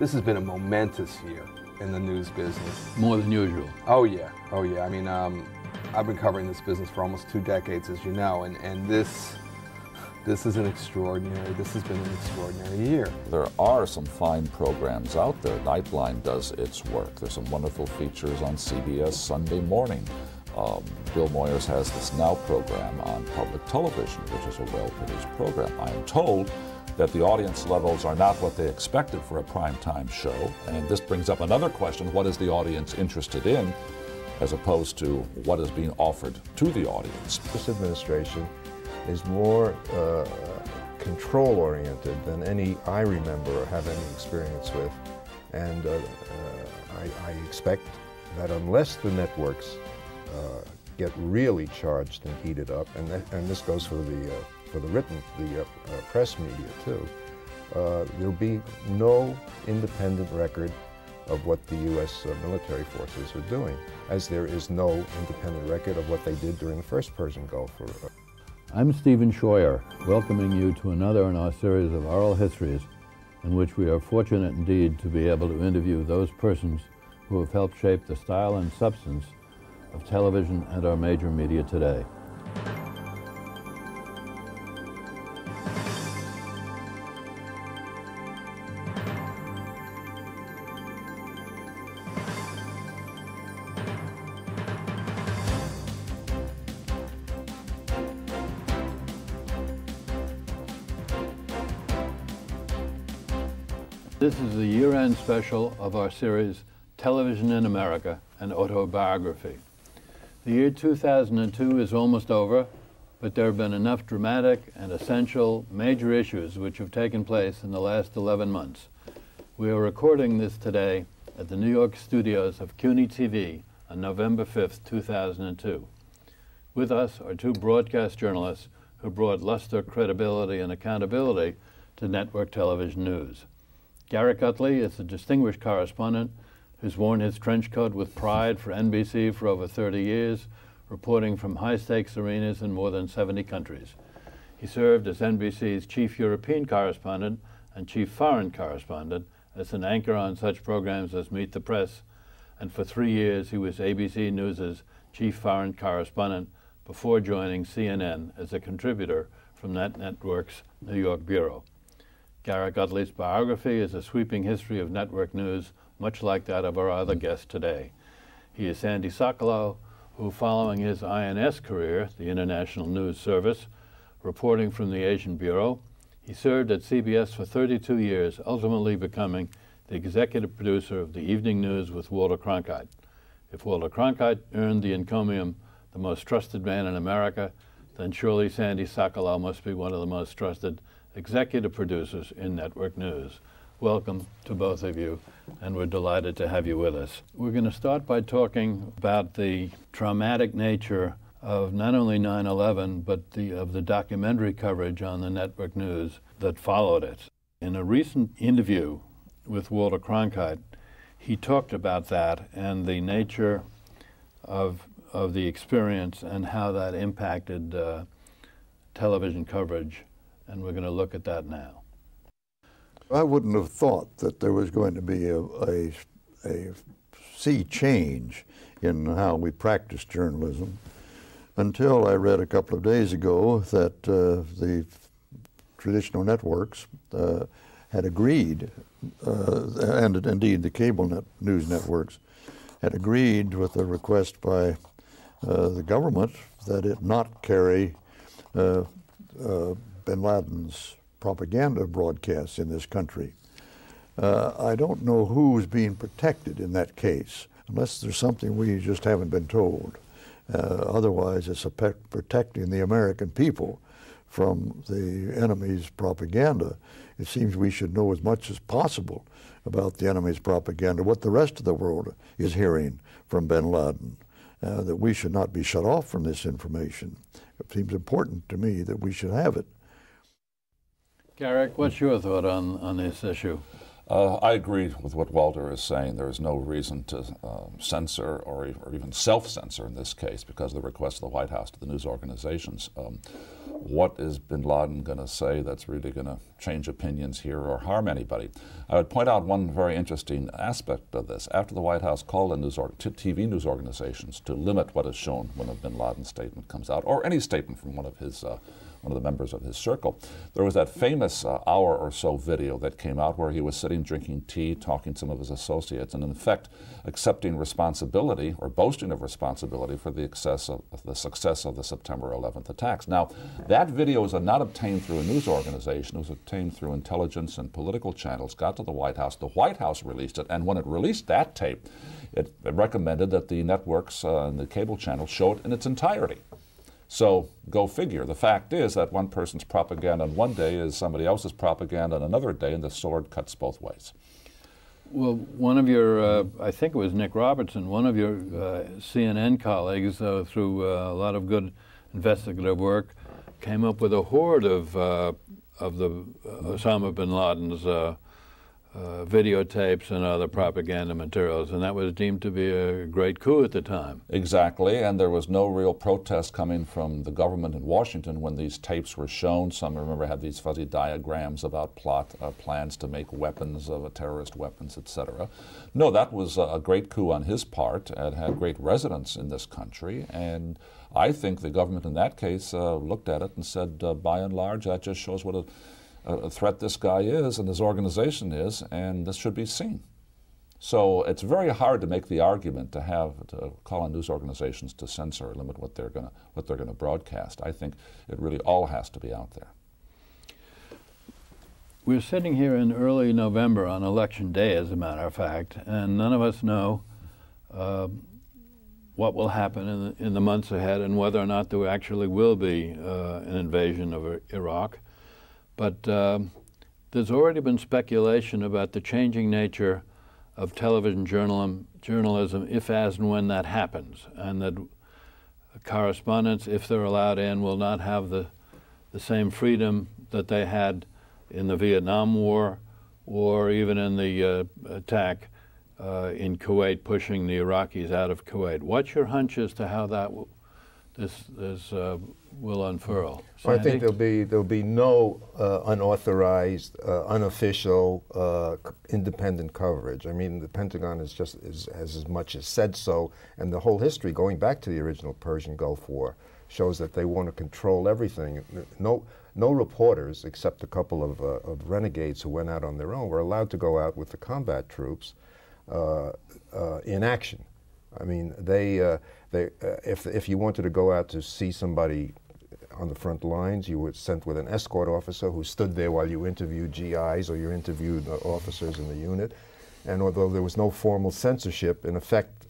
this has been a momentous year in the news business. More than usual. Oh yeah, oh yeah. I mean, um, I've been covering this business for almost two decades, as you know, and, and this this is an extraordinary, this has been an extraordinary year. There are some fine programs out there. Nightline does its work. There's some wonderful features on CBS Sunday morning. Um, Bill Moyers has this Now program on public television, which is a well-produced program. I am told that the audience levels are not what they expected for a primetime show, and this brings up another question, what is the audience interested in, as opposed to what is being offered to the audience? This administration is more uh, control oriented than any I remember or have any experience with. And uh, uh, I, I, expect that unless the networks uh, get really charged and heated up, and, th and this goes for the, uh, for the written, the uh, uh press media too, uh, there'll be no independent record of what the U.S. Uh, military forces are doing, as there is no independent record of what they did during the first Persian Gulf. Or, I'm Steven Scheuer, welcoming you to another in our series of oral histories in which we are fortunate indeed to be able to interview those persons who have helped shape the style and substance of television and our major media today. This is the year-end special of our series, Television in America, an autobiography. The year 2002 is almost over, but there have been enough dramatic and essential major issues which have taken place in the last 11 months. We are recording this today at the New York studios of CUNY TV on November 5th, 2002. With us are two broadcast journalists who brought luster, credibility, and accountability to network television news. Garrick Utley is a distinguished correspondent who's worn his trench coat with pride for NBC for over 30 years, reporting from high-stakes arenas in more than 70 countries. He served as NBC's chief European correspondent and chief foreign correspondent as an anchor on such programs as Meet the Press, and for three years he was ABC News' chief foreign correspondent before joining CNN as a contributor from that network's New York bureau. Garrick Utley's biography is a sweeping history of network news, much like that of our other guest today. He is Sandy Socolow, who, following his INS career, the International News Service, reporting from the Asian Bureau, he served at CBS for 32 years, ultimately becoming the executive producer of the Evening News with Walter Cronkite. If Walter Cronkite earned the encomium, the most trusted man in America, then surely Sandy Socolow must be one of the most trusted executive producers in Network News. Welcome to both of you, and we're delighted to have you with us. We're going to start by talking about the traumatic nature of not only 9-11, but the, of the documentary coverage on the network news that followed it. In a recent interview with Walter Cronkite, he talked about that and the nature of, of the experience and how that impacted uh, television coverage and we're going to look at that now. I wouldn't have thought that there was going to be a, a, a sea change in how we practice journalism until I read a couple of days ago that uh, the traditional networks uh, had agreed, uh, and indeed the cable net news networks, had agreed with a request by uh, the government that it not carry uh, uh, bin Laden's propaganda broadcasts in this country. Uh, I don't know who's being protected in that case, unless there's something we just haven't been told. Uh, otherwise, it's protecting the American people from the enemy's propaganda. It seems we should know as much as possible about the enemy's propaganda, what the rest of the world is hearing from bin Laden, uh, that we should not be shut off from this information. It seems important to me that we should have it. Garrick, what's your thought on, on this issue? Uh, I agree with what Walter is saying. There is no reason to um, censor or, or even self-censor in this case because of the request of the White House to the news organizations. Um, what is bin Laden going to say that's really going to change opinions here or harm anybody? I would point out one very interesting aspect of this. After the White House called on news TV news organizations to limit what is shown when a bin Laden statement comes out, or any statement from one of his uh, one of the members of his circle. There was that famous uh, hour or so video that came out where he was sitting drinking tea, talking to some of his associates, and in effect accepting responsibility or boasting of responsibility for the, excess of, the success of the September 11th attacks. Now, that video was not obtained through a news organization, it was obtained through intelligence and political channels, got to the White House. The White House released it, and when it released that tape, it recommended that the networks uh, and the cable channels show it in its entirety. So go figure. The fact is that one person's propaganda on one day is somebody else's propaganda on another day, and the sword cuts both ways. Well, one of your, uh, I think it was Nic Robertson, one of your uh, CNN colleagues, uh, through uh, a lot of good investigative work, came up with a horde of, uh, of the uh, Osama bin Laden's uh, videotapes and other propaganda materials, and that was deemed to be a great coup at the time. Exactly, and there was no real protest coming from the government in Washington when these tapes were shown. Some, remember, had these fuzzy diagrams about plot uh, plans to make weapons of terrorist weapons, etc. No, that was a great coup on his part. It had great resonance in this country, and I think the government in that case uh, looked at it and said, uh, by and large, that just shows what a a threat this guy is and his organization is, and this should be seen. So it's very hard to make the argument to have to call on news organizations to censor or limit what they're going to what they're going to broadcast. I think it really all has to be out there. We're sitting here in early November on election day, as a matter of fact, and none of us know uh, what will happen in the, in the, months ahead and whether or not there actually will be uh, an invasion of Iraq. But um, there's already been speculation about the changing nature of television journalism, journalism if, as, and when that happens, and that correspondents, if they're allowed in, will not have the, the same freedom that they had in the Vietnam War or even in the uh, attack uh, in Kuwait, pushing the Iraqis out of Kuwait. What's your hunch as to how that this, this uh, will unfurl? Well, I think there'll be there'll be no uh, unauthorized, uh, unofficial, uh, independent coverage. I mean, the Pentagon is just is, has as much as said so, and the whole history going back to the original Persian Gulf War shows that they want to control everything. No. No reporters, except a couple of, uh, of renegades who went out on their own, were allowed to go out with the combat troops uh, in action. I mean, they, uh, they, uh, if, if you wanted to go out to see somebody on the front lines, you were sent with an escort officer who stood there while you interviewed GIs or you interviewed officers in the unit. And although there was no formal censorship, in effect,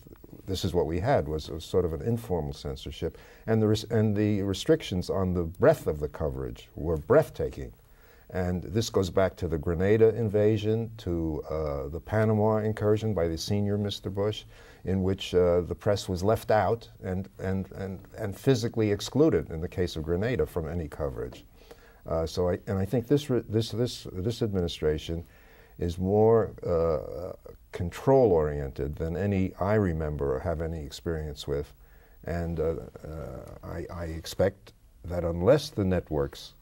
this is what we had was, was sort of an informal censorship, and the and the restrictions on the breadth of the coverage were breathtaking. And this goes back to the Grenada invasion, to uh, the Panama incursion by the senior Mr. Bush, in which uh, the press was left out and, and, and, and physically excluded, in the case of Grenada, from any coverage. Uh, so I, and I think this, this, this, this administration is more uh, control oriented than any I remember or have any experience with. And uh, uh, I, I, expect that unless the networks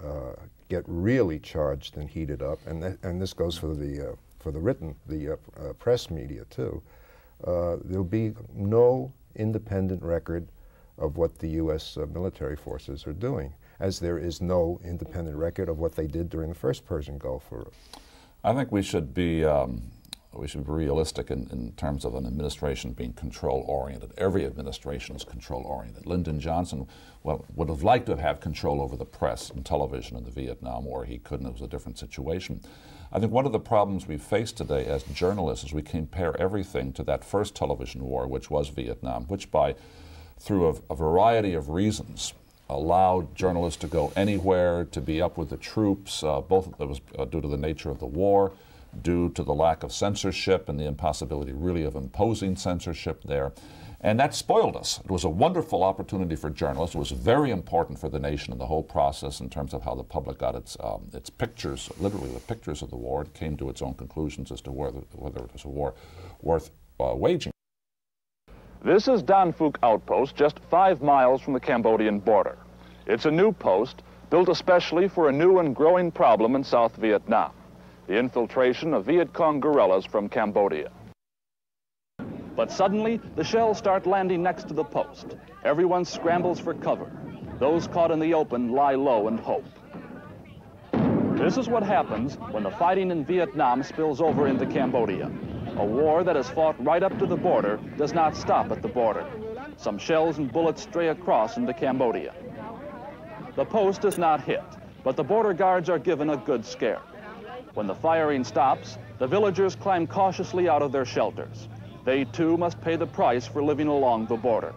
uh, get really charged and heated up, and, th and this goes for the, for the written, the press media too, uh, there'll be no independent record of what the U.S. Uh, military forces are doing, as there is no independent record of what they did during the first Persian Gulf War. I think we should be um, we should be realistic in, in terms of an administration being control oriented. Every administration is control oriented. Lyndon Johnson well, would have liked to have control over the press and television in the Vietnam War. He couldn't. It was a different situation. I think one of the problems we face today as journalists is we compare everything to that first television war, which was Vietnam, which by through a, a variety of reasons allowed journalists to go anywhere, to be up with the troops. Uh, both it was uh, due to the nature of the war, due to the lack of censorship and the impossibility really of imposing censorship there. And that spoiled us. It was a wonderful opportunity for journalists. It was very important for the nation and the whole process in terms of how the public got its, um, its pictures, literally the pictures of the war. It came to its own conclusions as to whether, whether it was a war worth uh, waging. This is Dan Phuc Outpost, just five miles from the Cambodian border. It's a new post, built especially for a new and growing problem in South Vietnam, the infiltration of Viet Cong guerrillas from Cambodia. But suddenly, the shells start landing next to the post. Everyone scrambles for cover. Those caught in the open lie low and hope. This is what happens when the fighting in Vietnam spills over into Cambodia. A war that is fought right up to the border does not stop at the border. Some shells and bullets stray across into Cambodia. The post is not hit, but the border guards are given a good scare. When the firing stops, the villagers climb cautiously out of their shelters. They too must pay the price for living along the border.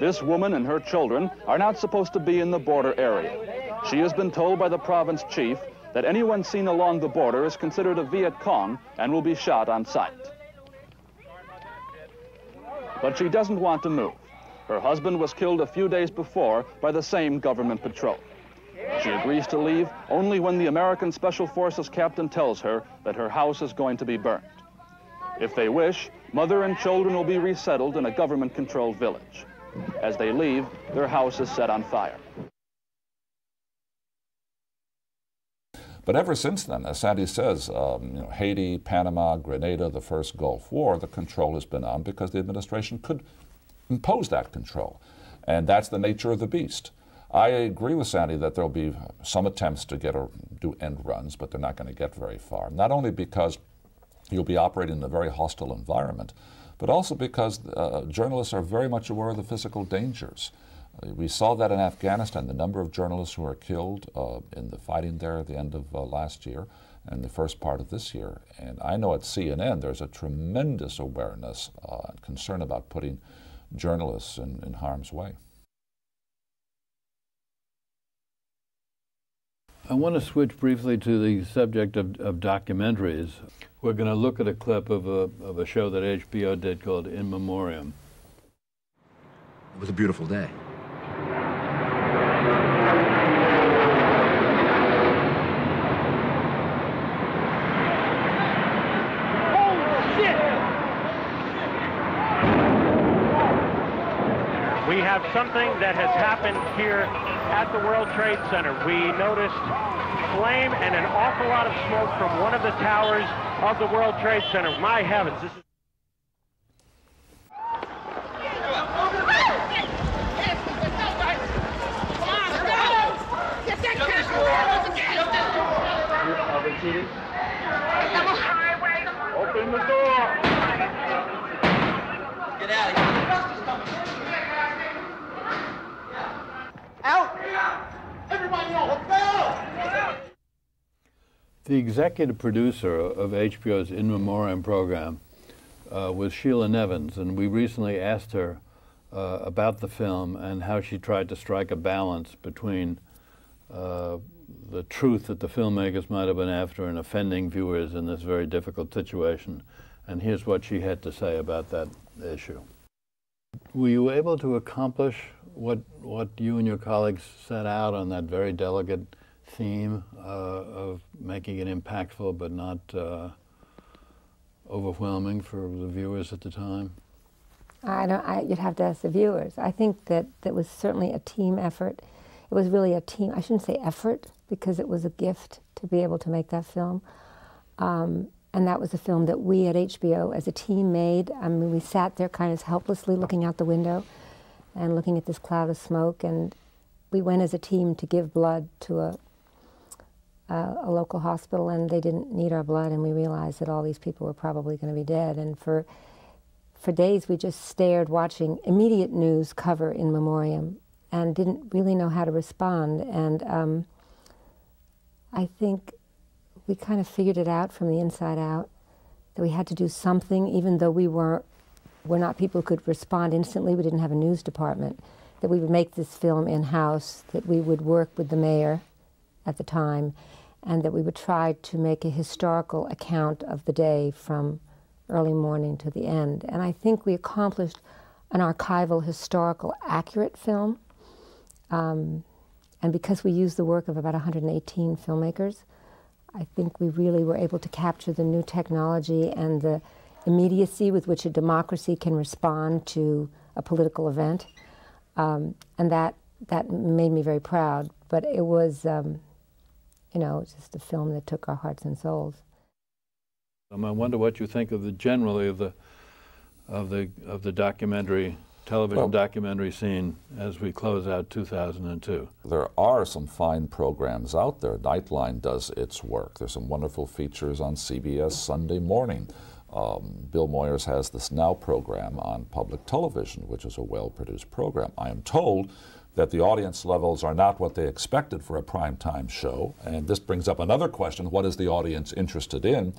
This woman and her children are not supposed to be in the border area. She has been told by the province chief that anyone seen along the border is considered a Viet Cong and will be shot on sight. But she doesn't want to move. Her husband was killed a few days before by the same government patrol. She agrees to leave only when the American Special Forces captain tells her that her house is going to be burned. If they wish, mother and children will be resettled in a government-controlled village. As they leave, their house is set on fire. But ever since then, as Sandy says, um, you know, Haiti, Panama, Grenada, the first Gulf War, the control has been on because the administration could impose that control. And that's the nature of the beast. I agree with Sandy that there'll be some attempts to get or do end runs, but they're not going to get very far. Not only because you'll be operating in a very hostile environment, but also because uh, journalists are very much aware of the physical dangers. Uh, we saw that in Afghanistan, the number of journalists who were killed uh, in the fighting there at the end of uh, last year and the first part of this year. And I know at CNN there's a tremendous awareness uh, and concern about putting journalists in, in harm's way. I want to switch briefly to the subject of, of documentaries. We're going to look at a clip of a, of a show that HBO did called In Memoriam. It was a beautiful day. We have something that has happened here at the World Trade Center. We noticed flame and an awful lot of smoke from one of the towers of the World Trade Center. My heavens, this is... Open the door! Get out of here. Out! Everybody else, go! The executive producer of HBO's In Memoriam program uh, was Sheila Nevins, and we recently asked her uh, about the film and how she tried to strike a balance between uh, the truth that the filmmakers might have been after and offending viewers in this very difficult situation. And here's what she had to say about that issue. Were you able to accomplish what, what you and your colleagues set out on that very delicate theme uh, of making it impactful but not uh, overwhelming for the viewers at the time? I don't. I, you'd have to ask the viewers. I think that that was certainly a team effort. It was really a team. I shouldn't say effort because it was a gift to be able to make that film. Um, and that was a film that we at HBO as a team made. I mean, we sat there kind of helplessly looking out the window and looking at this cloud of smoke. And we went as a team to give blood to a, a, local hospital, and they didn't need our blood. And we realized that all these people were probably going to be dead. And for for days, we just stared, watching immediate news cover in memoriam, and didn't really know how to respond. And um, I think we kind of figured it out from the inside out that we had to do something, even though we were we're not people who could respond instantly. We didn't have a news department. That we would make this film in house. That we would work with the mayor at the time, and that we would try to make a historical account of the day from early morning to the end. And I think we accomplished an archival, historical, accurate film. Um, and because we used the work of about 118 filmmakers, I think we really were able to capture the new technology and the immediacy with which a democracy can respond to a political event. Um, and that, that made me very proud. but it was, um, you know, it's just a film that took our hearts and souls. Um, I wonder what you think of the generally of the of the of the documentary television well, documentary scene as we close out 2002. There are some fine programs out there. Nightline does its work. There's some wonderful features on CBS Sunday morning. Um, Bill Moyers has this Now program on public television, which is a well-produced program. I am told that the audience levels are not what they expected for a primetime show, and this brings up another question, what is the audience interested in?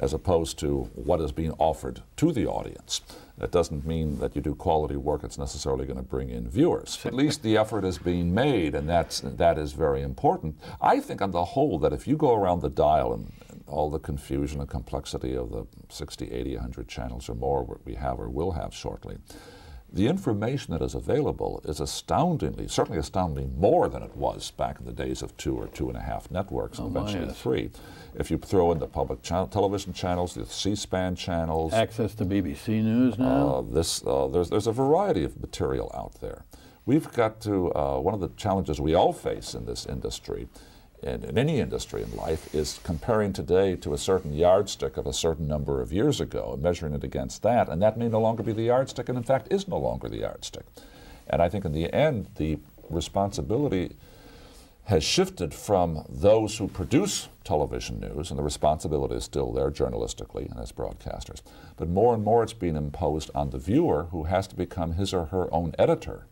as opposed to what is being offered to the audience. That doesn't mean that you do quality work it's necessarily going to bring in viewers. At least the effort is being made, and that's, that is very important. I think, on the whole, that if you go around the dial and, and all the confusion and complexity of the 60, 80, 100 channels or more we have or will have shortly, the information that is available is astoundingly, certainly astoundingly more than it was back in the days of two or two and a half networks, and oh, eventually yes. three. If you throw in the public television channels, the C-SPAN channels, access to BBC News now. Uh, this uh, there's there's a variety of material out there. We've got to uh, one of the challenges we all face in this industry in, any industry in life is comparing today to a certain yardstick of a certain number of years ago and measuring it against that, and that may no longer be the yardstick, and in fact is no longer the yardstick. And I think in the end, the responsibility has shifted from those who produce television news, and the responsibility is still there journalistically and as broadcasters, but more and more it's being imposed on the viewer who has to become his or her own editor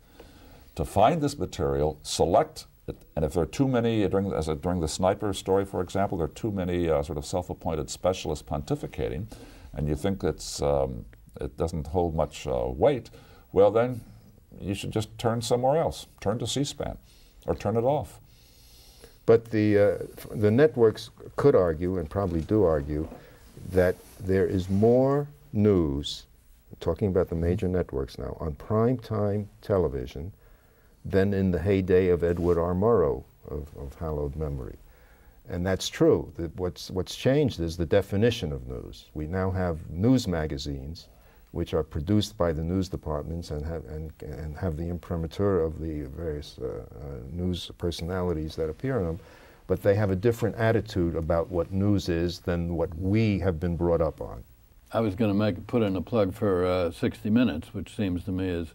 to find this material, select and if there are too many, during, as a, during the sniper story, for example, there are too many uh, sort of self-appointed specialists pontificating, and you think it's, um, it doesn't hold much uh, weight, well then you should just turn somewhere else. Turn to C-SPAN or turn it off. But the, uh, the networks could argue, and probably do argue, that there is more news, talking about the major networks now, on prime time television than in the heyday of Edward R. Murrow of, of hallowed memory. And that's true. What's, what's changed is the definition of news. We now have news magazines, which are produced by the news departments and have, and, and have the imprimatur of the various uh, uh, news personalities that appear in them. But they have a different attitude about what news is than what we have been brought up on. I was going to make put in a plug for uh, 60 Minutes, which seems to me is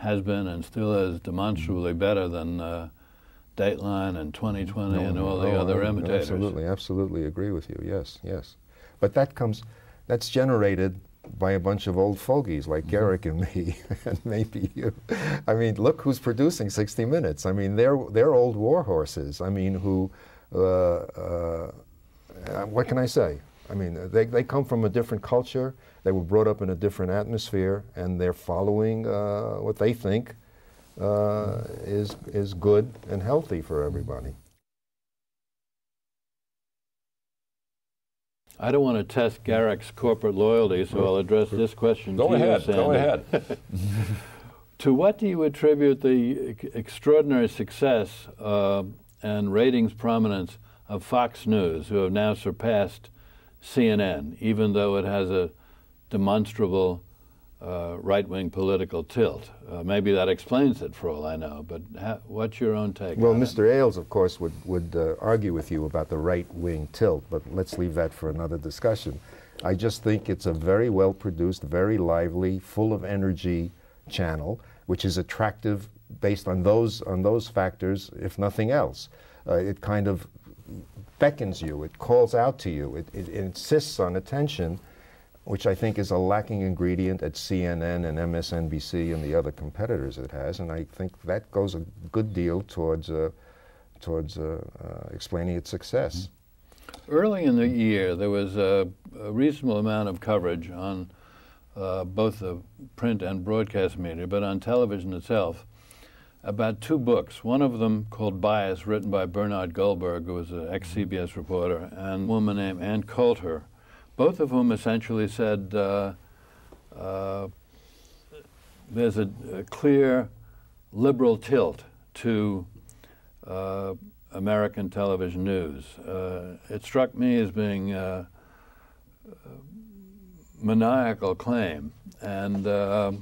has been and still is demonstrably better than uh, Dateline and 2020 no, and all no, the other imitators. Absolutely, absolutely agree with you. Yes, yes. But that comes, that's generated by a bunch of old fogies like mm -hmm. Garrick and me, and maybe you. I mean, look who's producing 60 Minutes. I mean, they're they're old war horses. I mean, who, uh, uh, what can I say? I mean, they, they come from a different culture. They were brought up in a different atmosphere, and they're following uh, what they think uh, is, is good and healthy for everybody. I don't want to test Garrick's corporate loyalty, so I'll address this question go to ahead, you, Sandy. Go ahead. to what do you attribute the extraordinary success uh, and ratings prominence of Fox News, who have now surpassed CNN, even though it has a demonstrable uh, right-wing political tilt. Uh, maybe that explains it for all I know, but what's your own take Well, Mr. It? Ailes, of course, would, would uh, argue with you about the right-wing tilt, but let's leave that for another discussion. I just think it's a very well-produced, very lively, full of energy channel, which is attractive based on those, on those factors, if nothing else. Uh, it kind of beckons you, it calls out to you, it, it, insists on attention, which I think is a lacking ingredient at CNN and MSNBC and the other competitors it has. And I think that goes a good deal towards, uh, towards uh, uh, explaining its success. Early in the year, there was a, a reasonable amount of coverage on uh, both the print and broadcast media, but on television itself, about two books. One of them called Bias, written by Bernard Goldberg, who was an ex-CBS reporter, and a woman named Ann Coulter, both of whom essentially said uh, uh, there's a, a, clear liberal tilt to uh, American television news. Uh, it struck me as being a maniacal claim, and uh,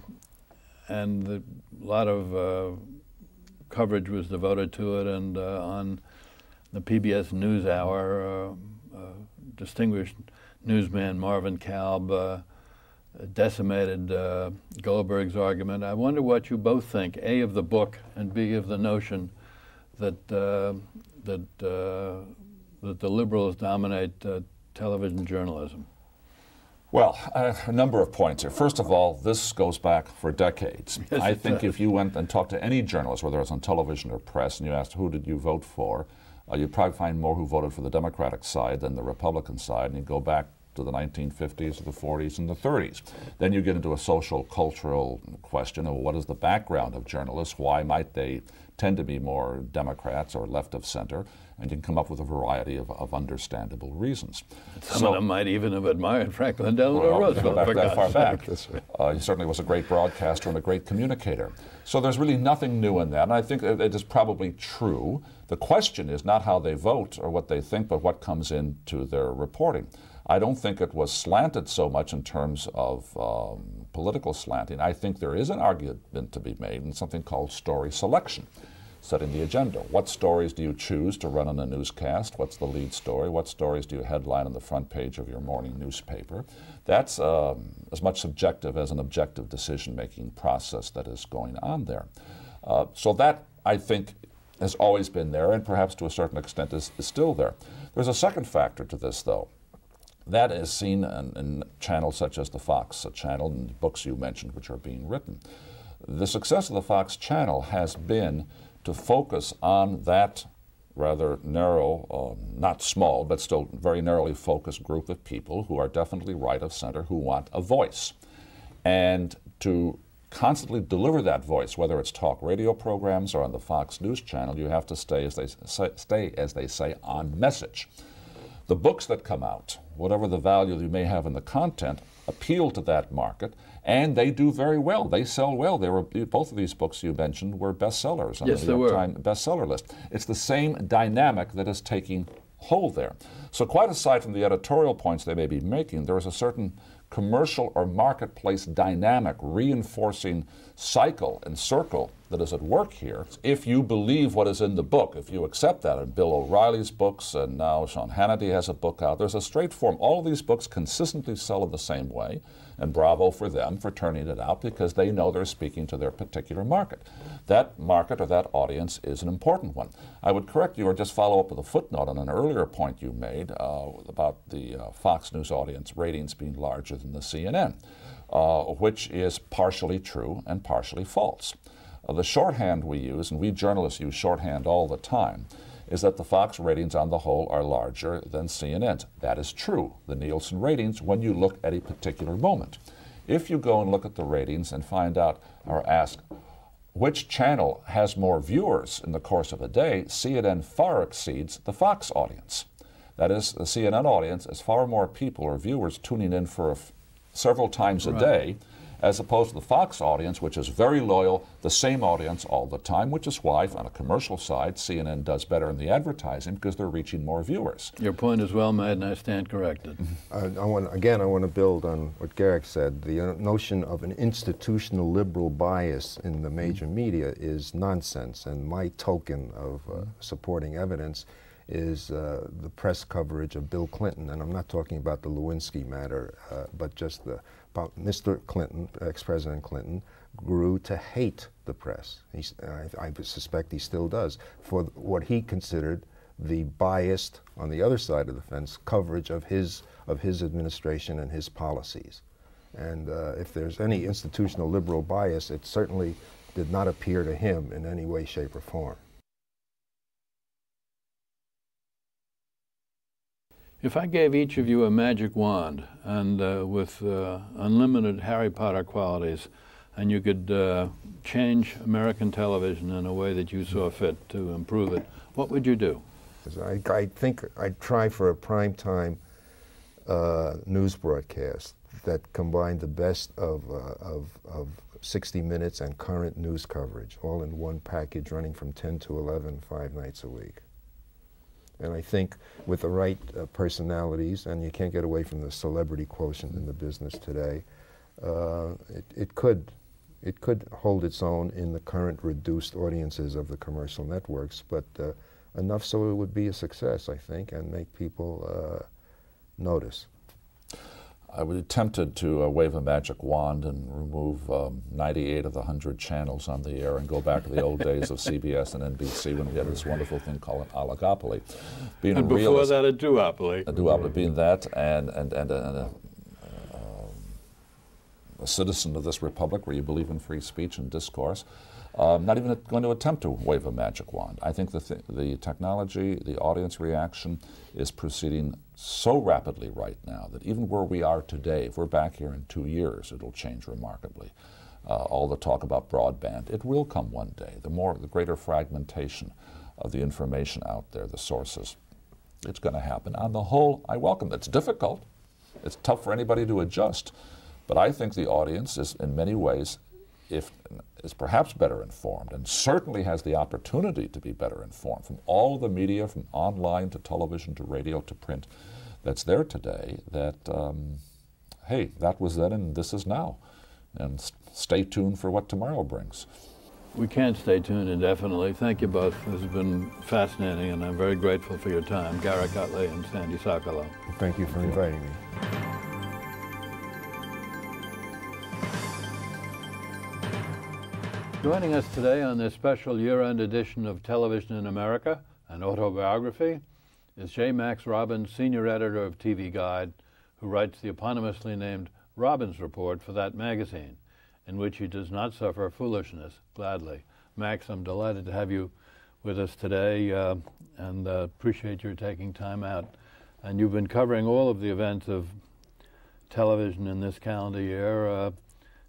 and a lot of uh, coverage was devoted to it, and uh, on the PBS NewsHour, uh, distinguished newsman Marvin Kalb uh, decimated uh, Goldberg's argument. I wonder what you both think, A, of the book, and B, of the notion that, uh, that, uh, that the liberals dominate uh, television journalism. Well, uh, a number of points here. First of all, this goes back for decades. Yes, I think does. if you went and talked to any journalist, whether it's on television or press, and you asked who did you vote for, uh, you'd probably find more who voted for the Democratic side than the Republican side, and you go back to the 1950s, the 40s, and the 30s. Then you get into a social, cultural question of what is the background of journalists? Why might they tend to be more Democrats or left of center? And you can come up with a variety of, of understandable reasons. Some of them might even have admired Franklin Delano Well, Roosevelt. back that far back. Uh, he certainly was a great broadcaster and a great communicator. So there's really nothing new in that, and I think it it is probably true. The question is not how they vote or what they think, but what comes into their reporting. I don't think it was slanted so much in terms of um, political slanting. I think there is an argument to be made in something called story selection setting the agenda. What stories do you choose to run on a newscast? What's the lead story? What stories do you headline on the front page of your morning newspaper? That's um, as much subjective as an objective decision making process that is going on there. Uh, so, that I think has always been there and perhaps to a certain extent is, is still there. There's a second factor to this, though. That is seen in, in channels such as the Fox channel and books you mentioned, which are being written. The success of the Fox channel has been to focus on that rather narrow, uh, not small, but still very narrowly focused group of people who are definitely right of center who want a voice. And to constantly deliver that voice, whether it's talk radio programs or on the Fox News channel, you have to stay, as they say, stay, as they say, on message. The books that come out, whatever the value you may have in the content, appeal to that market, and they do very well. They sell well. They were both of these books you mentioned were bestsellers on Yes, the New York. Times bestseller list. It's the same dynamic that is taking hold there. So, quite aside from the editorial points they may be making, there is a certain commercial or marketplace dynamic reinforcing cycle and circle that is at work here. If you believe what is in the book, if you accept that, and Bill O'Reilly's books, and now Sean Hannity has a book out, there's a straight form. All of these books consistently sell in the same way, and bravo for them for turning it out because they know they're speaking to their particular market. That market or that audience is an important one. I would correct you or just follow up with a footnote on an earlier point you made uh, about the uh, Fox News audience ratings being larger than the CNN, uh, which is partially true and partially false. Uh, the shorthand we use, and we journalists use shorthand all the time, is that the Fox ratings on the whole are larger than CNN's. That is true, the Nielsen ratings, when you look at a particular moment. If you go and look at the ratings and find out or ask which channel has more viewers in the course of a day, CNN far exceeds the Fox audience. That is, the CNN audience is far more people or viewers tuning in for a f- several times a day, as opposed to the Fox audience, which is very loyal, the same audience all the time, which is why, on a commercial side, CNN does better in the advertising because they're reaching more viewers. Your point is well made, and I stand corrected. I, I want, again, I want to build on what Garrick said. The uh, notion of an institutional liberal bias in the major media is nonsense, and my token of uh, supporting evidence is uh, the press coverage of Bill Clinton, and I'm not talking about the Lewinsky matter, uh, but just the about Mr. Clinton, ex-President Clinton, grew to hate the press. He's, I, I suspect he still does for what he considered the biased, on the other side of the fence, coverage of his of his administration and his policies. And uh, if there's any institutional liberal bias, it certainly did not appear to him in any way, shape, or form. If I gave each of you a magic wand and uh, with uh, unlimited Harry Potter qualities, and you could uh, change American television in a way that you saw fit to improve it, what would you do? I, I think I'd try for a prime time uh, news broadcast that combined the best of, uh, of, of 60 Minutes and current news coverage, all in one package running from 10 to 11, five nights a week. And I think with the right uh, personalities, and you can't get away from the celebrity quotient in the business today, uh, it, it could it could hold its own in the current reduced audiences of the commercial networks, but uh, enough so it would be a success, I think, and make people uh, notice. I would be tempted to uh, wave a magic wand and remove um, 98 of the 100 channels on the air and go back to the old days of CBS and NBC when we had this wonderful thing called an oligopoly. Being and before realist, that, a duopoly. A duopoly, being that and, and, and, and a, um, a citizen of this republic where you believe in free speech and discourse. Um, not even going to attempt to wave a magic wand. I think the, th the technology, the audience reaction is proceeding so rapidly right now that even where we are today, if we're back here in two years, it'll change remarkably. Uh, all the talk about broadband, it will come one day. The more, the greater fragmentation of the information out there, the sources, it's going to happen. On the whole, I welcome it. It's difficult. It's tough for anybody to adjust. But I think the audience is, in many ways, if is perhaps better informed and certainly has the opportunity to be better informed from all the media, from online to television to radio to print, that's there today, that, um, hey, that was then and this is now. And stay tuned for what tomorrow brings. We can't stay tuned indefinitely. Thank you both. This has been fascinating, and I'm very grateful for your time. Garrick Utley and Sandy Socolow. Thank you for inviting me. Joining us today on this special year-end edition of Television in America, an autobiography, is J. Max Robins, senior editor of TV Guide, who writes the eponymously named Robins Report for that magazine, in which he does not suffer foolishness gladly. Max, I'm delighted to have you with us today uh, and uh, appreciate your taking time out. And you've been covering all of the events of television in this calendar year. Uh,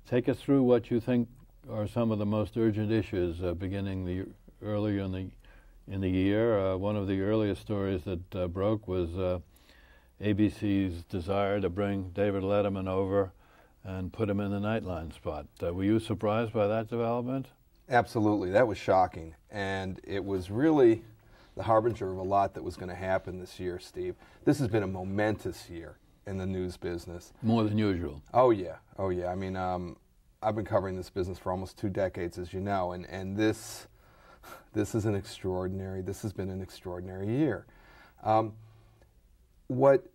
take us through what you think are some of the most urgent issues uh, beginning the earlier in the in the year. Uh, one of the earliest stories that uh, broke was uh, ABC's desire to bring David Letterman over and put him in the Nightline spot. Uh, were you surprised by that development? Absolutely, that was shocking, and it was really the harbinger of a lot that was going to happen this year, Steve. This has been a momentous year in the news business. More than usual. Oh yeah, oh yeah. I mean, um, I've been covering this business for almost two decades, as you know, and, and this, this is an extraordinary, this has been an extraordinary year. Um, what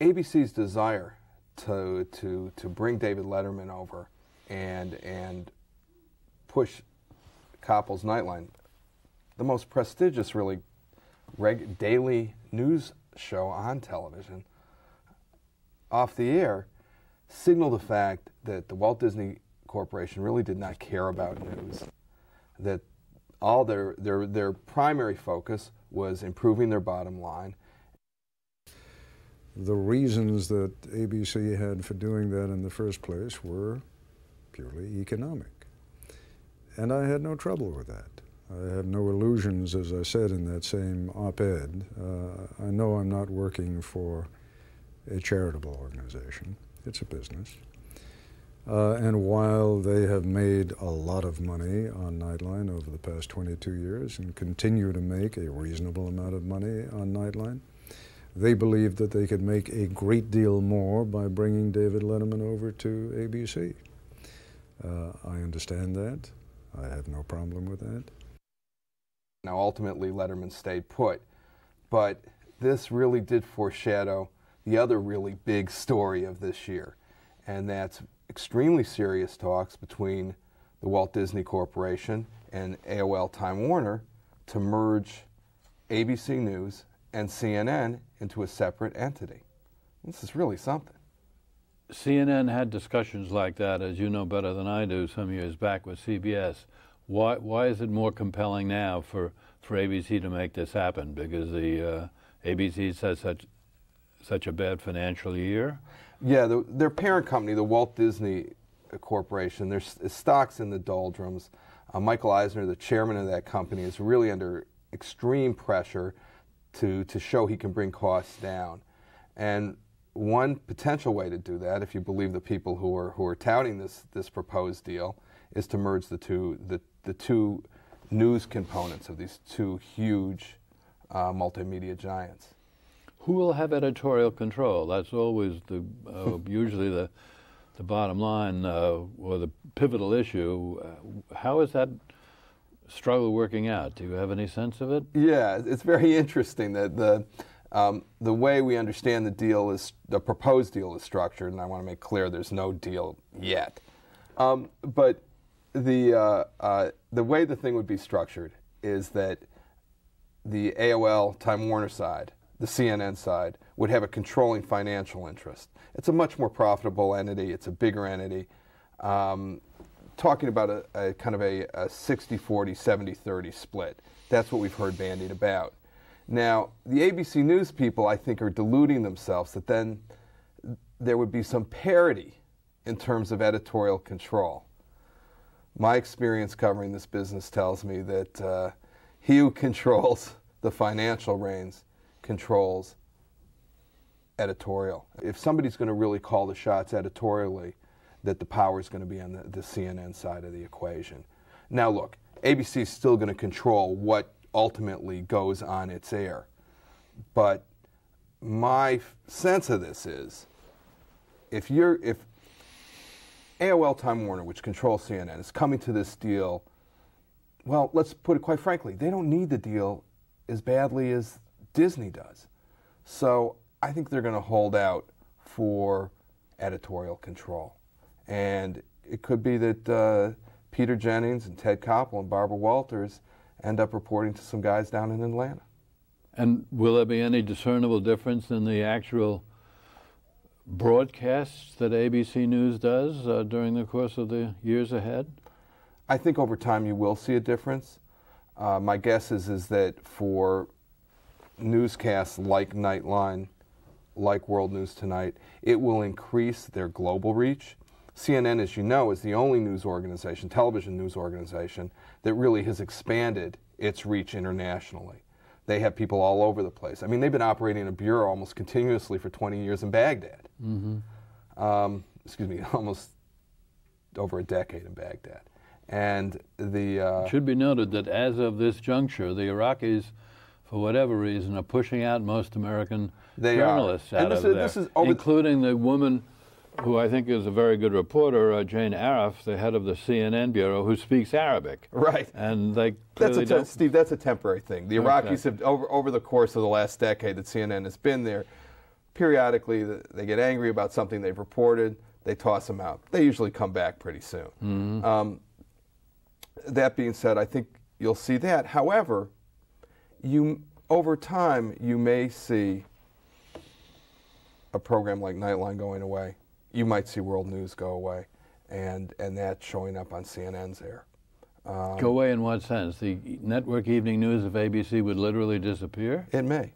ABC's desire to, to, to bring David Letterman over and, and push Koppel's Nightline, the most prestigious, really, reg- daily news show on television, off the air, signaled the fact that the Walt Disney Corporation really did not care about news. That all their, their, their primary focus was improving their bottom line. The reasons that ABC had for doing that in the first place were purely economic. And I had no trouble with that. I have no illusions, as I said in that same op ed. Uh, I know I'm not working for a charitable organization, it's a business. Uh, and while they have made a lot of money on Nightline over the past 22 years and continue to make a reasonable amount of money on Nightline, they believed that they could make a great deal more by bringing David Letterman over to ABC. Uh, I understand that. I have no problem with that. Now, ultimately, Letterman stayed put, but this really did foreshadow the other really big story of this year, and that's extremely serious talks between the Walt Disney Corporation and AOL Time Warner to merge ABC News and CNN into a separate entity. This is really something. CNN had discussions like that, as you know better than I do, some years back with CBS. Why, why is it more compelling now for, for ABC to make this happen? Because the uh, ABC has such, such a bad financial year? Yeah, the, their parent company, the Walt Disney Corporation, their stocks in the doldrums. Uh, Michael Eisner, the chairman of that company, is really under extreme pressure to, to show he can bring costs down. And one potential way to do that, if you believe the people who are, who are touting this, this proposed deal, is to merge the two, the, the two news components of these two huge uh, multimedia giants. Who will have editorial control? That's always the uh, usually the the bottom line uh, or the pivotal issue. Uh, how is that struggle working out? Do you have any sense of it? Yeah, it's very interesting that the um, the way we understand the deal is the proposed deal is structured, and I want to make clear there's no deal yet. Um, but the uh, uh, the way the thing would be structured is that the AOL Time Warner side, the CNN side, would have a controlling financial interest. It's a much more profitable entity. It's a bigger entity. Um, talking about a, a, kind of a, a 60 40, 70 30 split. That's what we've heard bandied about. Now, the ABC News people, I think, are deluding themselves that then there would be some parity in terms of editorial control. My experience covering this business tells me that uh, he who controls the financial reins controls editorial. If somebody's going to really call the shots editorially, that the power is going to be on the, the CNN side of the equation. Now, look, ABC is still going to control what ultimately goes on its air. But my sense of this is if you're if AOL Time Warner, which controls CNN, is coming to this deal, well, let's put it quite frankly, they don't need the deal as badly as Disney does. So I think they're going to hold out for editorial control. And it could be that uh, Peter Jennings and Ted Koppel and Barbara Walters end up reporting to some guys down in Atlanta. And will there be any discernible difference in the actual broadcasts that ABC News does uh, during the course of the years ahead? I think over time you will see a difference. Uh, my guess is is that for newscasts like Nightline, like World News Tonight, it will increase their global reach. CNN, as you know, is the only news organization, television news organization, that really has expanded its reach internationally. They have people all over the place. I mean, they've been operating a bureau almost continuously for 20 years in Baghdad. Mm-hmm. Um, excuse me, almost over a decade in Baghdad. And the. Uh, it should be noted that as of this juncture, the Iraqis, for whatever reason, are pushing out most American journalists are. out this of is, there, over including the woman who I think is a very good reporter, uh, Jane Arraf, the head of the CNN bureau, who speaks Arabic. Right. And they that's a te- Steve. That's a temporary thing. The Okay. Iraqis have over over the course of the last decade that CNN has been there. Periodically, they get angry about something they've reported. They toss them out. They usually come back pretty soon. Um, that being said, I think you'll see that. However, you over time you may see a program like Nightline going away. You might see World News go away, and and that showing up on CNN's air. Um, Go away in what sense? The network evening news of ABC would literally disappear? It may.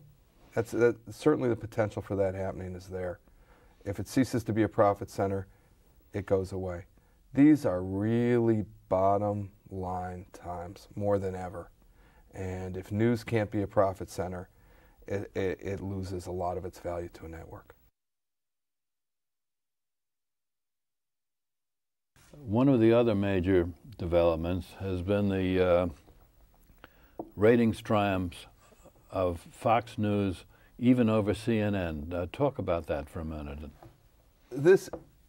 That's that, certainly the potential for that happening is there. If it ceases to be a profit center, it goes away. These are really bottom line times more than ever. And if news can't be a profit center, it, it, it loses a lot of its value to a network. One of the other major developments has been the uh, ratings triumphs of Fox News, even over CNN. Uh, talk about that for a minute. This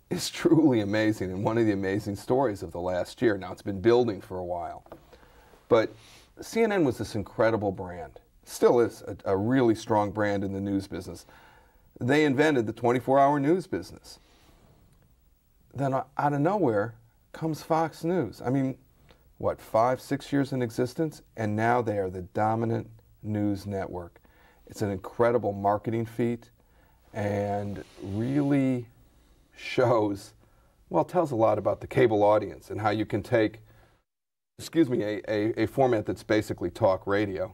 is truly amazing and one of the amazing stories of the last year. Now, it's been building for a while. But CNN was this incredible brand, still is a, a really strong brand in the news business. They invented the 24 hour news business. Then, out of nowhere, comes Fox News. I mean, what, five, six years in existence? And now they are the dominant news network. It's an incredible marketing feat and really shows, well, tells a lot about the cable audience and how you can take, excuse me, a, a, a format that's basically talk radio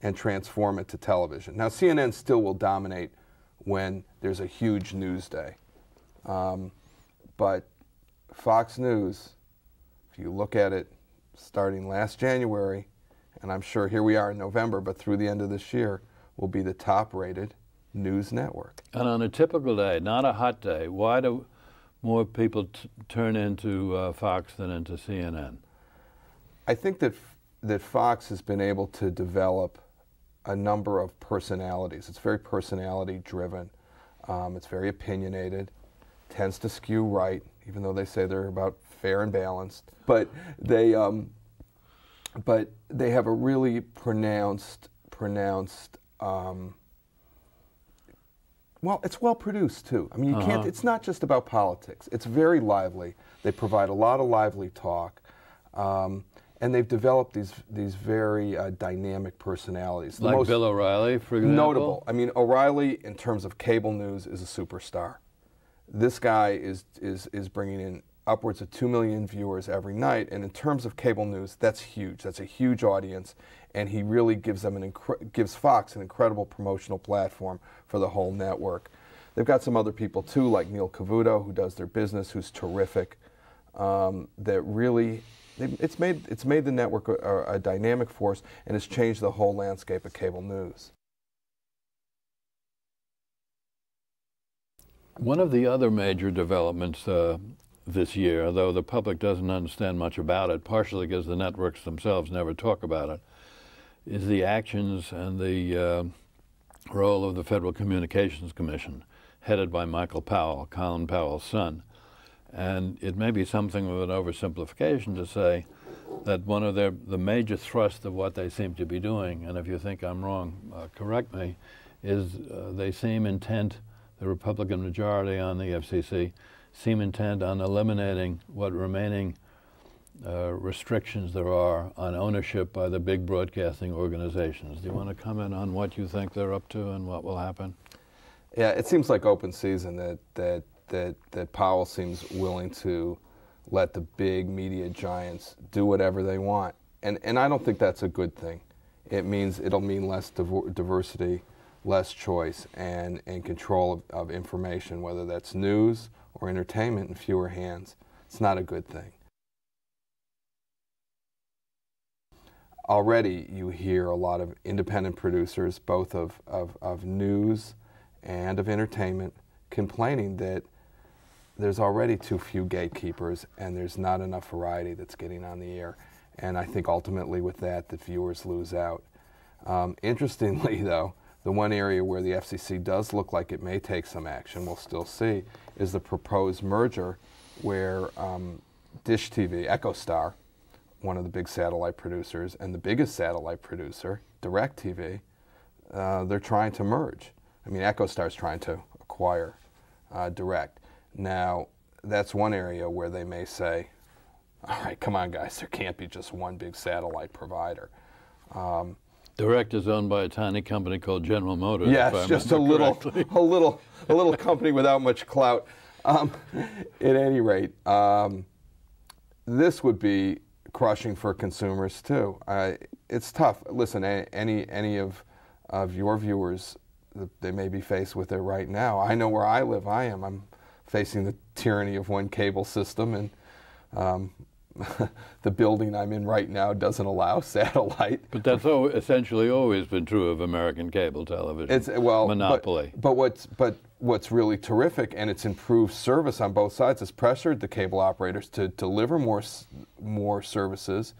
and transform it to television. Now, CNN still will dominate when there's a huge news day. Um, but Fox News, if you look at it starting last January, and I'm sure here we are in November, but through the end of this year, will be the top rated news network. And on a typical day, not a hot day, why do more people turn into uh, Fox than into CNN? I think that, that Fox has been able to develop a number of personalities. It's very personality driven, um, it's very opinionated. tends to skew right, even though they say they're about fair and balanced. But they, um, but they have a really pronounced, pronounced. Um, well, it's well produced too. I mean, you can't. Uh-huh. It's not just about politics. It's very lively. They provide a lot of lively talk, um, and they've developed these these very uh, dynamic personalities. The Like Bill O'Reilly, for example. notable. I mean, O'Reilly, in terms of cable news, is a superstar. This guy is is is bringing in upwards of two million viewers every night, and in terms of cable news, that's huge. That's a huge audience, and he really gives them an incre- gives Fox an incredible promotional platform for the whole network. They've got some other people too, like Neil Cavuto, who does their business, who's terrific. Um, that really, it's made it's made the network a, a dynamic force, and has changed the whole landscape of cable news. One of the other major developments uh, this year, though the public doesn't understand much about it, partially because the networks themselves never talk about it, is the actions and the uh, role of the Federal Communications Commission, headed by Michael Powell, Colin Powell's son. And it may be something of an oversimplification to say that one of their the major thrust of what they seem to be doing, and if you think I'm wrong, uh, correct me, is uh, they seem intent, the Republican majority on the FCC, seem intent on eliminating what remaining uh, restrictions there are on ownership by the big broadcasting organizations. Do you want to comment on what you think they're up to and what will happen? Yeah, it seems like open season that that that that Powell seems willing to let the big media giants do whatever they want, and and I don't think that's a good thing. It means it'll mean less diver- diversity, less choice, and and control of, of information, whether that's news or entertainment, in fewer hands. It's not a good thing. already you hear a lot of independent producers, both of, of, of news and of entertainment, complaining that there's already too few gatekeepers and there's not enough variety that's getting on the air. And I think ultimately with that, the viewers lose out. Um, interestingly, though, the one area where the FCC does look like it may take some action, we'll still see, is the proposed merger where um, Dish TV, EchoStar, one of the big satellite producers and the biggest satellite producer, DirecTV, uh, they're trying to merge. I mean, EchoStar's trying to acquire uh, Direct. Now, that's one area where they may say, all right, come on, guys, there can't be just one big satellite provider. Um, Direct is owned by a tiny company called General Motors. if Yes, I just a little, correctly. a little, a little company without much clout. Um, at any rate, um, this would be crushing for consumers too. Uh, it's tough. Listen, any any of of your viewers, they may be faced with it right now. I know where I live. I am. I'm facing the tyranny of one cable system, and um, the building I'm in right now doesn't allow satellite. But that's al- essentially always been true of American cable television. It's well monopoly. But, what's but what's really terrific, and it's improved service on both sides. Has pressured the cable operators to deliver more more services,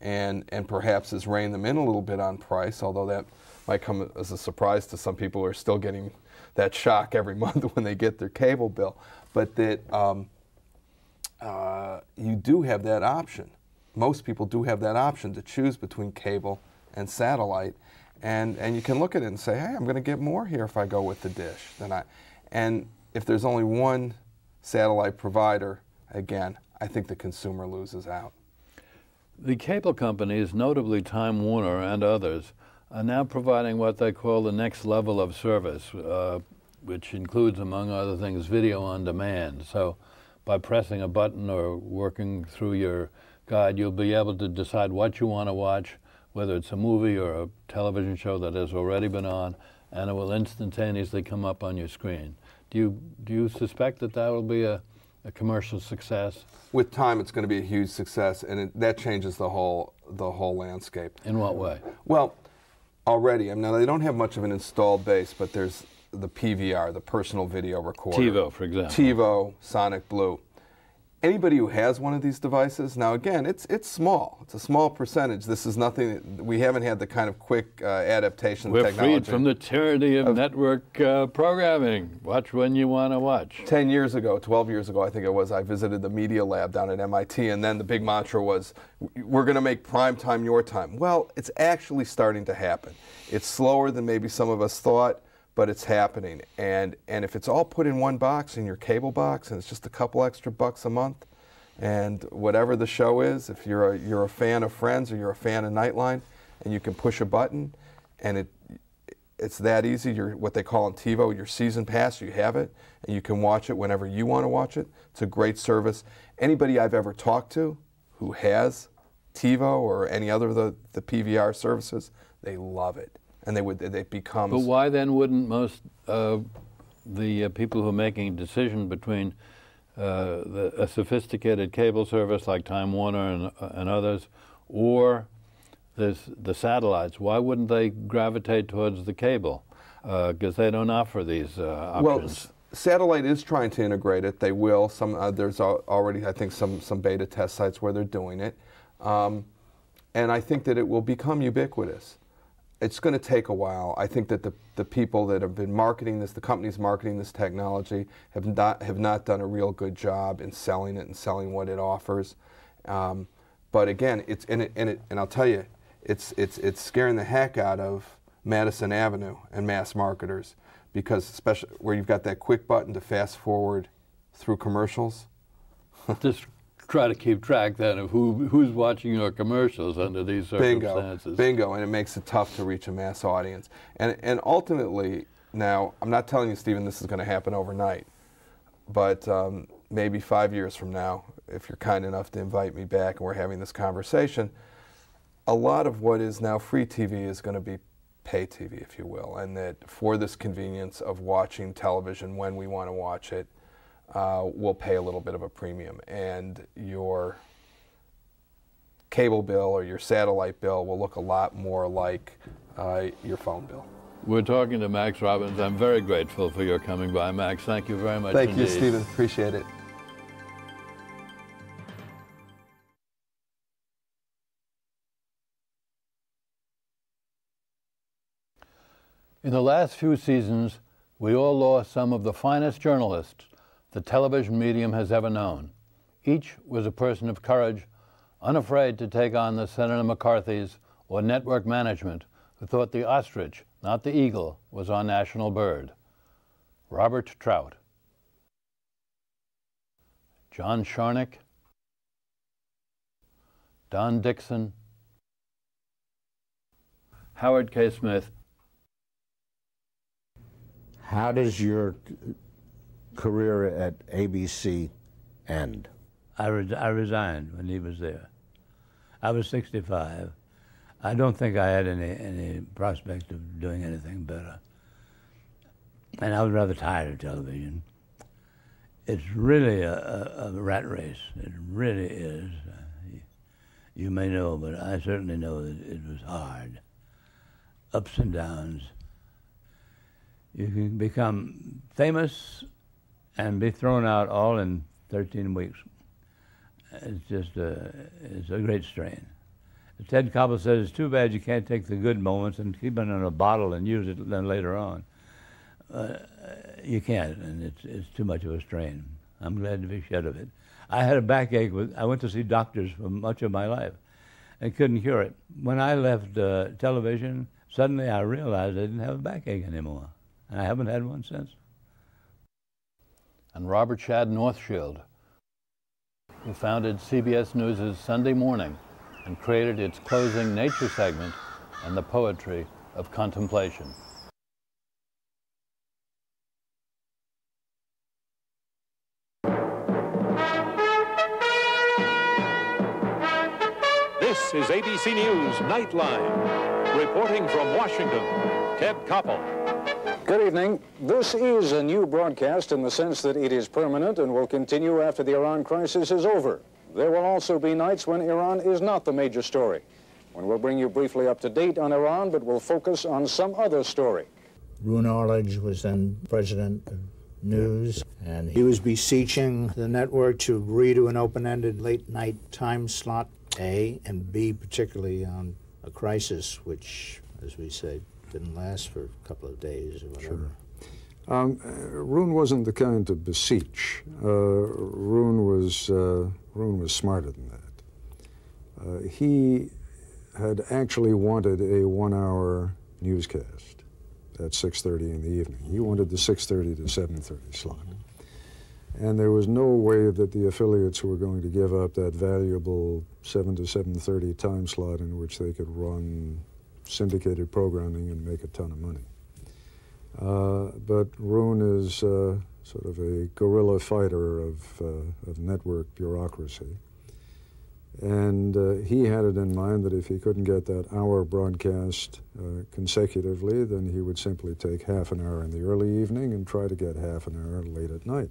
and and perhaps has reined them in a little bit on price. Although that might come as a surprise to some people who are still getting that shock every month when they get their cable bill. But that um, uh, you do have that option. Most people do have that option to choose between cable and satellite, and and you can look at it and say, hey, I'm going to get more here if I go with the dish than I. And if there's only one satellite provider, again, I think the consumer loses out. The cable companies, notably Time Warner and others, are now providing what they call the next level of service, uh, which includes, among other things, video on demand. So, by pressing a button or working through your guide, you'll be able to decide what you want to watch, whether it's a movie or a television show that has already been on, and it will instantaneously come up on your screen. Do you do you suspect that that will be a, a commercial success? With time, it's going to be a huge success, and it, that changes the whole the whole landscape. In what way? Well, already, I mean, now they don't have much of an installed base, but there's the PVR, the personal video recorder. TiVo, for example. TiVo, Sonic Blue. Anybody who has one of these devices now again it's it's small. It's a small percentage. This is nothing we haven't had the kind of quick uh, adaptation we're technology. freed from the tyranny of, of network uh, programming. Watch when you want to watch. 10 years ago 12 years ago i think it was i visited the media lab down at mit and then the big mantra was we're going to make prime time your time. Well it's actually starting to happen. It's slower than maybe some of us thought but it's happening. And and if it's all put in one box in your cable box, and it's just a couple extra bucks a month, and whatever the show is, if you're a you're a fan of Friends or you're a fan of Nightline, and you can push a button, and it it's that easy. You're what they call on TiVo your season pass. You have it, and you can watch it whenever you want to watch it. It's a great service. Anybody I've ever talked to who has TiVo or any other of the, the PVR services, they love it and they would they become. But why then wouldn't most uh, the uh, people who are making a decision between uh, the, a sophisticated cable service like Time Warner and, uh, and others, or this, the satellites, why wouldn't they gravitate towards the cable? Because uh, they don't offer these uh, options. Well, satellite is trying to integrate it. They will. Some there's already I think some some beta test sites where they're doing it. Um, and I think that it will become ubiquitous it's going to take a while. I think that the, the people that have been marketing this, the companies marketing this technology, have not, have not done a real good job in selling it and selling what it offers. Um, but again, it's in it, in it, and I'll tell you, it's, it's, it's scaring the heck out of Madison Avenue and mass marketers because especially where you've got that quick button to fast forward through commercials. Just try to keep track then of who who's watching your commercials under these circumstances. Bingo, bingo, and it makes it tough to reach a mass audience. And and ultimately, now I'm not telling you, Steven, this is going to happen overnight, but um, maybe five years from now, if you're kind enough to invite me back and we're having this conversation, a lot of what is now free TV is going to be pay TV, if you will, and that for this convenience of watching television when we want to watch it uh, will pay a little bit of a premium, and your cable bill or your satellite bill will look a lot more like uh, your phone bill. We're talking to Max Robins. I'm very grateful for your coming by, Max. Thank you very much. Thank indeed. you, Steven. Appreciate it. In the last few seasons, we all lost some of the finest journalists the television medium has ever known. Each was a person of courage, unafraid to take on the Senator McCarthy's or network management who thought the ostrich, not the eagle, was our national bird. Robert Trout, John Sharnik, Don Dixon, Howard K. Smith. How does your career at ABC end? I, re I resigned when he was there. I was 65. I don't think I had any, any prospect of doing anything better. And I was rather tired of television. It's really a, a, a rat race. It really is. Uh, you may know, but I certainly know that it was hard. Ups and downs. You can become famous and be thrown out all in 13 weeks. It's just a, it's a great strain. Ted Koppel says it's too bad you can't take the good moments and keep them in a bottle and use it then later on. Uh, you can't, and it's, it's too much of a strain. I'm glad to be shed of it. I had a backache. With, I went to see doctors for much of my life and couldn't cure it. When I left uh, television, suddenly I realized I didn't have a backache anymore. And I haven't had one since and Robert Shad Northshield, who founded CBS News' Sunday Morning and created its closing nature segment and the poetry of contemplation. This is ABC News Nightline. Reporting from Washington, Ted Koppel. Good evening. This is a new broadcast in the sense that it is permanent and will continue after the Iran crisis is over. There will also be nights when Iran is not the major story, when we'll bring you briefly up to date on Iran, but we'll focus on some other story. Roone Arledge was then president of news, And he was beseeching the network to agree to an open-ended late-night time slot, A, and B, particularly on a crisis, which, as we say, didn't last for a couple of days or whatever. Sure. Um, uh, Roone wasn't the kind to beseech. Uh, Roone was uh, Roone was smarter than that. Uh, he had actually wanted a one-hour newscast at 6:30 in the evening. He wanted the 6:30 to 7:30 slot, and there was no way that the affiliates were going to give up that valuable 7 to 7:30 time slot in which they could run syndicated programming and make a ton of money. Uh, but Roone is uh, sort of a guerrilla fighter of, uh, of network bureaucracy. And uh, he had it in mind that if he couldn't get that hour broadcast uh, consecutively, then he would simply take half an hour in the early evening and try to get half an hour late at night.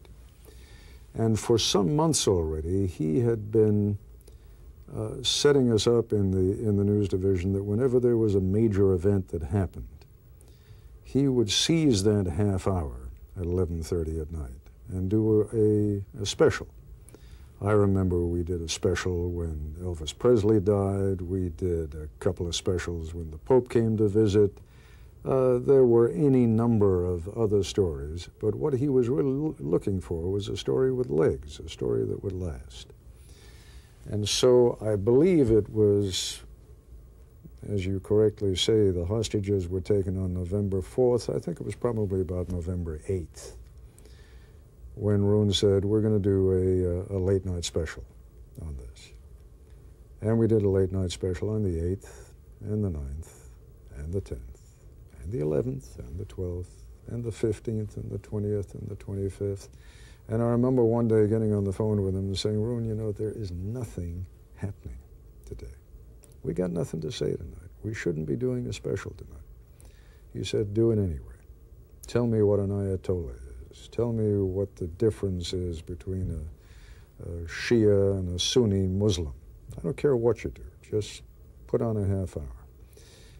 And for some months already, he had been uh, setting us up in the, in the news division that whenever there was a major event that happened, he would seize that half hour at 11.30 at night and do a, a special. I remember we did a special when Elvis Presley died. We did a couple of specials when the Pope came to visit. Uh, there were any number of other stories, but what he was really looking for was a story with legs, a story that would last. And so I believe it was, as you correctly say, the hostages were taken on November 4th. I think it was probably about November 8th when Roone said, we're going to do a, uh, a, late night special on this. And we did a late night special on the 8th and the 9th and the 10th and the 11th and the 12th and the 15th and the 20th and the 25th. And I remember one day getting on the phone with him and saying, Roone, you know, there is nothing happening today. We got nothing to say tonight. We shouldn't be doing a special tonight. He said, do it anyway. Tell me what an Ayatollah is. Tell me what the difference is between a, a Shia and a Sunni Muslim. I don't care what you do. Just put on a half hour.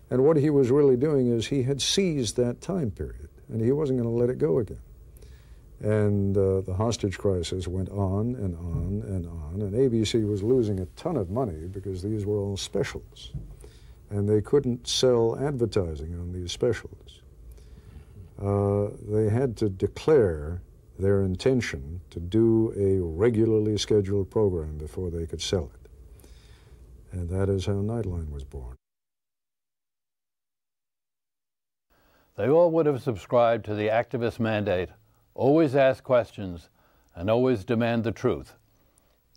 And what he was really doing is he had seized that time period, and he wasn't going to let it go again. And uh, the hostage crisis went on and on and on, and ABC was losing a ton of money because these were all specials. And they couldn't sell advertising on these specials. Uh, they had to declare their intention to do a regularly scheduled program before they could sell it. And that is how Nightline was born. They all would have subscribed to the activist mandate always ask questions, and always demand the truth.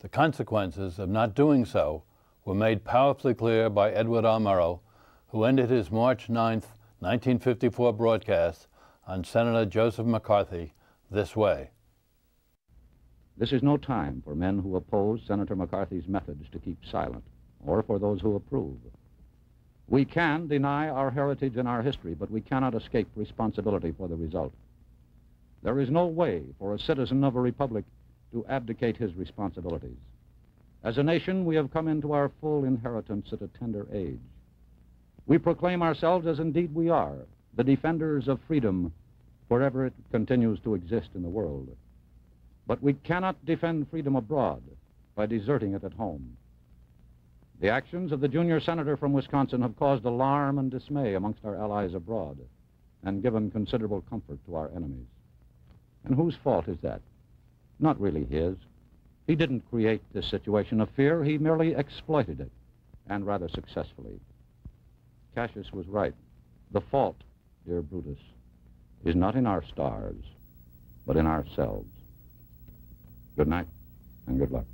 The consequences of not doing so were made powerfully clear by Edward R. Murrow, who ended his March 9, 1954 broadcast on Senator Joseph McCarthy this way. This is no time for men who oppose Senator McCarthy's methods to keep silent, or for those who approve. We can deny our heritage and our history, but we cannot escape responsibility for the result. There is no way for a citizen of a republic to abdicate his responsibilities. As a nation, we have come into our full inheritance at a tender age. We proclaim ourselves, as indeed we are, the defenders of freedom wherever it continues to exist in the world. But we cannot defend freedom abroad by deserting it at home. The actions of the junior senator from Wisconsin have caused alarm and dismay amongst our allies abroad and given considerable comfort to our enemies. And whose fault is that? Not really his. He didn't create this situation of fear. He merely exploited it, and rather successfully. Cassius was right. The fault, dear Brutus, is not in our stars, but in ourselves. Good night, and good luck.